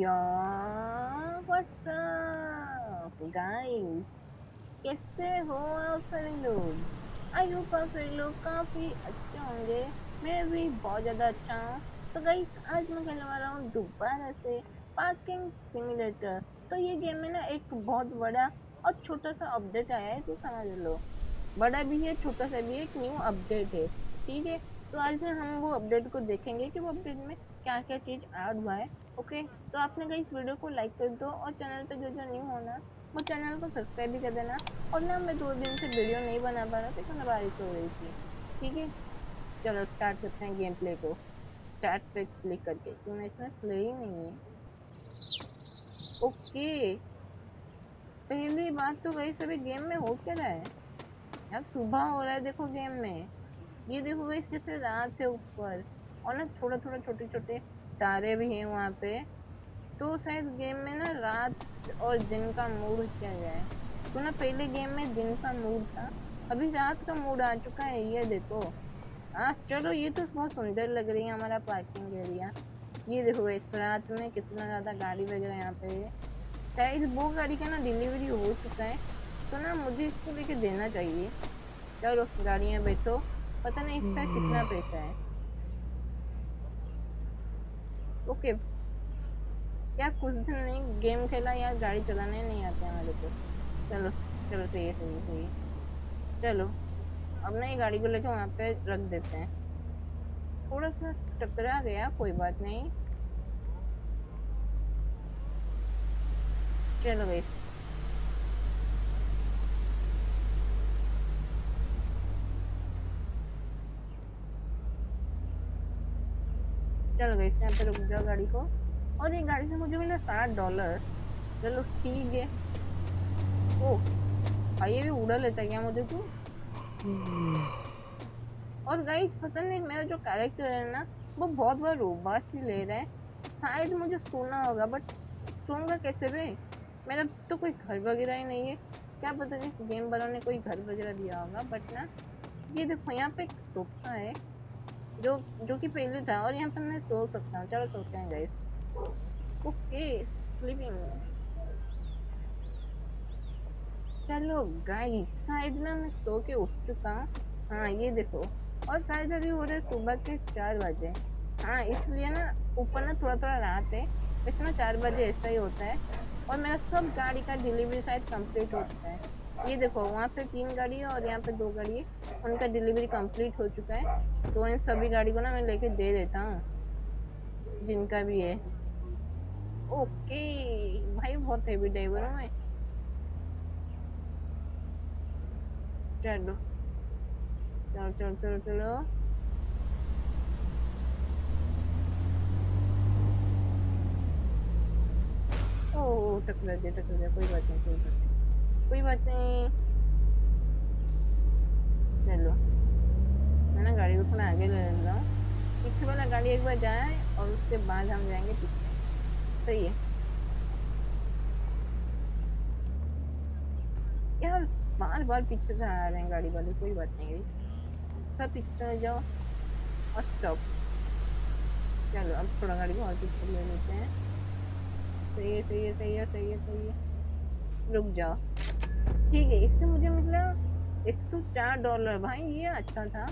Yeah, what's up, guys? कैसे हो आप सभी लोग आई होप आप सभी लोग काफ़ी अच्छे होंगे मैं भी बहुत ज़्यादा अच्छा हूँ तो गाइस आज मैं खेलने वाला हूँ दोबारा से पार्किंग सिमुलेटर तो ये गेम में ना एक बहुत बड़ा और छोटा सा अपडेट आया है तो समझ लो बड़ा भी है छोटा सा भी है एक न्यू अपडेट है ठीक है तो आज हम वो अपडेट को देखेंगे कि वो अपडेट में क्या क्या चीज़ ऐड हुआ है ओके? तो आपने कहीं इस वीडियो को लाइक कर दो और चैनल पे जो जो न्यू होना वो चैनल को सब्सक्राइब भी कर देना। और ना मैं दो दिन से वीडियो नहीं बना पा रहा क्योंकि बारिश हो रही थी। ठीक है? चलो स्टार्ट करते हैं गेम प्ले को। स्टार्ट पे क्लिक करके क्यों इसमें प्ले ही नहीं है। ओके। पहली बात तो गई सभी गेम में हो क्या रहा है? यार सुबह हो रहा है, देखो गेम में। ये देखो गई जैसे रात है ऊपर। और ना थोड़ा थोड़ा छोटे छोटे तारे भी हैं वहाँ पे। तो शायद गेम में ना रात और दिन का मूड किया है तो ना पहले गेम में दिन का मूड था। अभी रात का मूड आ चुका है ये देखो। हाँ चलो ये तो बहुत सुंदर लग रही है हमारा पार्किंग एरिया ये देखो इस रात में कितना ज़्यादा गाड़ी वगैरह यहाँ पे है। शायद वो गाड़ी का ना डिलीवरी हो चुका है। तो ना मुझे इसको लेके देना चाहिए। चलो गाड़ियाँ बैठो। पता नहीं इसका कितना पैसा है। ओके। क्या कुछ दिन नहीं, गेम खेला या गाड़ी चलाने नहीं आते हमारे को चलो चलो, सही है सही है सही है। चलो, अब नहीं गाड़ी को लेके वहाँ पे रख देते हैं। थोड़ा सा टकरा गया, कोई बात नहीं। चलो गई चल गई यहाँ पे रुक जाओ गाड़ी को? और ये गाड़ी से मुझे मिला साठ डॉलर चलो ठीक है। ओ, भाई ये भी उड़ा लेता क्या मुझे तू? और गाइस पता नहीं, मेरा जो कैरेक्टर है ना, वो बहुत बार रोबास ही ले रहा है। शायद मुझे सोना होगा बट सोऊँगा कैसे भी? मेरा तो कोई घर वगैरह ही नहीं है। क्या पता नहीं गेम वालों ने कोई घर वगैरह दिया होगा बट ना, ये देखो, यहाँ पे एक सोफा है। जो जो कि पहले था और यहाँ पर मैं सो सकता हूँ। चलो सोते हैं गाइस ओके स्लीपिंग चलो गाइस शायद ना मैं सो के उठ चुका। हूँ हाँ ये देखो। और शायद अभी हो रहे सुबह के चार बजे। हाँ इसलिए ना ऊपर ना थोड़ा थोड़ा रात है। वैसे ना चार बजे ऐसा ही होता है। और मेरा सब गाड़ी का डिलीवरी शायद कंप्लीट हो है। ये देखो, वहाँ पे तीन गाड़ी है और यहाँ पे दो गाड़ी है। उनका डिलीवरी कंप्लीट हो चुका है। तो इन सभी गाड़ी को ना मैं लेके दे देता हूँ, जिनका भी है। ओके, भाई बहुत हैवी ड्राइवर हूँ मैं। चलो। चलो चलो चलो चलो। ओ, टकरा दिया टकरा दिया कोई बात नहीं, कोई बात नहीं। कोई बात नहीं चलो मैं ना गाड़ी को थोड़ा आगे ले लेता हूँ पीछे वाला गाड़ी एक बार जाए और उसके बाद हम जाएँगे पीछे। सही है। यार बार बार पीछे से आ रहे हैं गाड़ी वाले, कोई बात नहीं। थोड़ा पीछे चले जाओ और स्टॉप चलो, अब थोड़ा गाड़ी को और पीछे ले लेते हैं। सही है सही है सही है सही है सही है। रुक जाओ। ठीक है, इससे मुझे मिला एक सौ चार डॉलर। भाई, ये अच्छा था।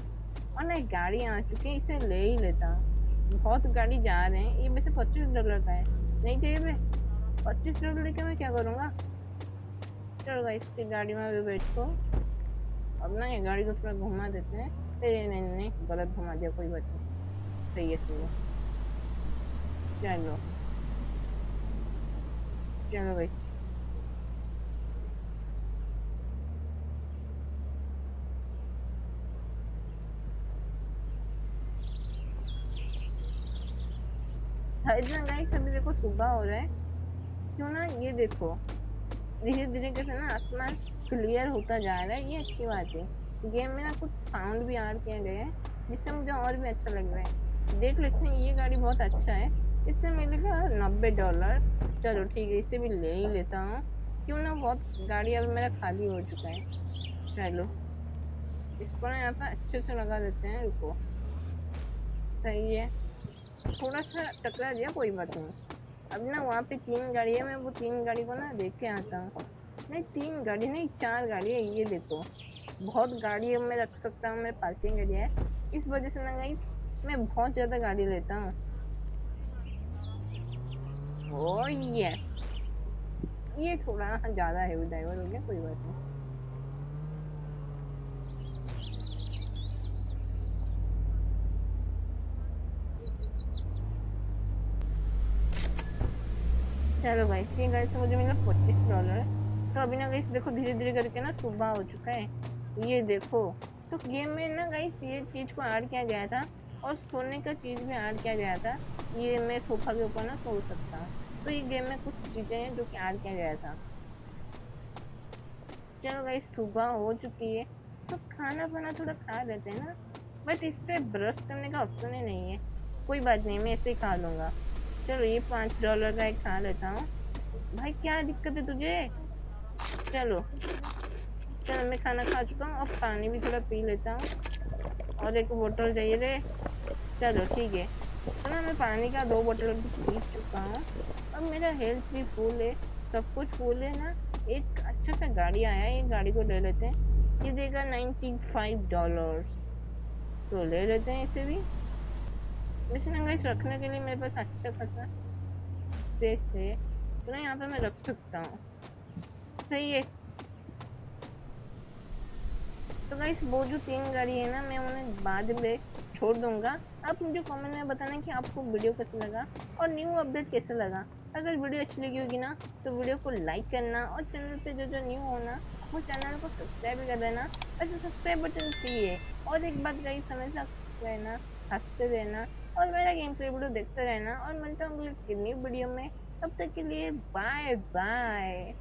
और ना गाड़ी आ चुकी है, इसे ले ही लेता। बहुत गाड़ी जा रहे हैं। ये वैसे पच्चीस डॉलर का है। नहीं चाहिए भाई पच्चीस डॉलर लेके मैं क्या करूँगा? चलो इसकी गाड़ी में भी को। अब ना ये गाड़ी को थोड़ा घुमा देते हैं। नहीं नहीं नहीं, गलत घुमा दिया, कोई बात नहीं। सही है सही है। चलो। चलो भाई इतना गाइस अभी देखो सुबह हो रहा है। क्यों ना? ये देखो। धीरे धीरे कैसे ना, आसमान क्लियर होता जा रहा है, ये अच्छी बात है। गेम में ना कुछ साउंड भी ऐड किए गए हैं, जिससे मुझे और भी अच्छा लग रहा है। देख लेते हैं, ये गाड़ी बहुत अच्छा है। इससे मिलेगा नब्बे डॉलर चलो ठीक है इसे भी ले ही लेता हूँ। क्यों ना? बहुत गाड़ी अभी मेरा खाली हो चुका है। चलो। इसको ना यहाँ पर अच्छे से लगा देते हैं, रुको। सही है। थोड़ा सा टकरा दिया कोई बात नहीं। अब ना वहाँ पे तीन गाड़ी है, मैं वो तीन गाड़ी को ना देख के आता हूँ। नहीं, तीन गाड़ी नहीं, चार गाड़ी है, ये देखो। बहुत गाड़ी है मैं रख सकता हूँ मेरे पार्किंग एरिया है इस वजह से ना गई मैं बहुत ज़्यादा गाड़ी लेता हूँ। ओ यस ये थोड़ा ज़्यादा है ड्राइवर हो गया, कोई बात नहीं। चलो भाई ये गाड़ी से मुझे मिला पच्चीस डॉलर तो अभी ना गाइस देखो धीरे धीरे करके ना सुबह हो चुका है। ये देखो तो गेम में ना गाइस ये चीज़ को ऐड किया गया था और सोने का चीज़ भी ऐड किया गया था। ये मैं सोफा के ऊपर ना सो सकता तो ये गेम में कुछ चीज़ें हैं जो कि ऐड किया गया था। चलो गाइस सुबह हो चुकी है। तो खाना पाना थोड़ा खा लेते हैं ना। बट इस पर ब्रश करने का ऑप्शन ही नहीं है। कोई बात नहीं, मैं ऐसे ही खा लूँगा। चलो ये पाँच डॉलर का एक खा लेता हूँ। भाई, क्या दिक्कत है तुझे? चलो। चलो, मैं खाना खा चुका हूँ। अब पानी भी थोड़ा पी लेता हूँ। और एक बोतल चाहिए रे। चलो, ठीक है। तो ना मैं पानी का दो बोतल भी पी चुका हूँ। अब मेरा हेल्थ भी फुल है। सब कुछ फुल है ना? एक अच्छा सा गाड़ी आया है। ये गाड़ी को ले लेते हैं। ये देगा नाइन्टी फाइव डॉलर तो ले लेते हैं इसे भी। वैसे ना रखने के लिए मेरे पास अच्छा खासा स्पेस है तो ना यहाँ पे मैं रख सकता हूँ। सही है। तो गाइस वो जो तीन गाड़ी है ना, मैं उन्हें बाद में छोड़ दूँगा। आप मुझे कमेंट में बताना कि आपको वीडियो कैसा लगा और न्यू अपडेट कैसा लगा। अगर वीडियो अच्छी लगी होगी ना तो वीडियो को लाइक करना और चैनल पे जो जो न्यू होना वो चैनल को सब्सक्राइब कर देना। वैसे सब्सक्राइब बटन है और एक बात गाइस हमेशा रहना हँसते रहना। और मेरा गेम प्ले वीडियो देखते रहना और मिलता हूँ कितनी वीडियो में। तब तक के लिए बाय बाय